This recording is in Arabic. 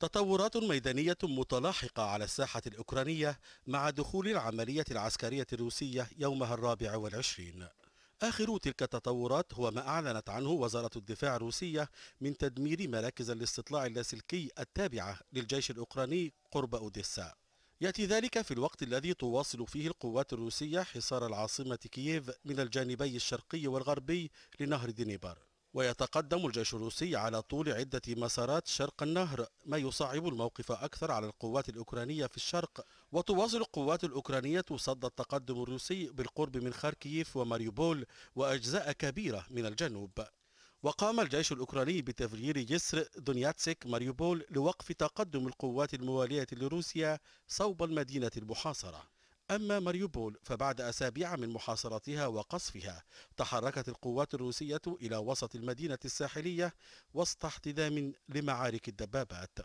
تطورات ميدانية متلاحقة على الساحة الأوكرانية مع دخول العملية العسكرية الروسية يومها الرابع والعشرين. آخر تلك التطورات هو ما أعلنت عنه وزارة الدفاع الروسية من تدمير مراكز الاستطلاع اللاسلكي التابعة للجيش الأوكراني قرب أوديسا. يأتي ذلك في الوقت الذي تواصل فيه القوات الروسية حصار العاصمة كييف من الجانبي الشرقي والغربي لنهر دنيبر. ويتقدم الجيش الروسي على طول عدة مسارات شرق النهر ما يصعب الموقف أكثر على القوات الأوكرانية في الشرق. وتواصل القوات الأوكرانية صد التقدم الروسي بالقرب من خاركييف وماريوبول وأجزاء كبيرة من الجنوب. وقام الجيش الأوكراني بتفجير جسر دونياتسك ماريوبول لوقف تقدم القوات الموالية لروسيا صوب المدينة المحاصرة. أما ماريوبول فبعد أسابيع من محاصرتها وقصفها تحركت القوات الروسية إلى وسط المدينة الساحلية وسط احتدام لمعارك الدبابات.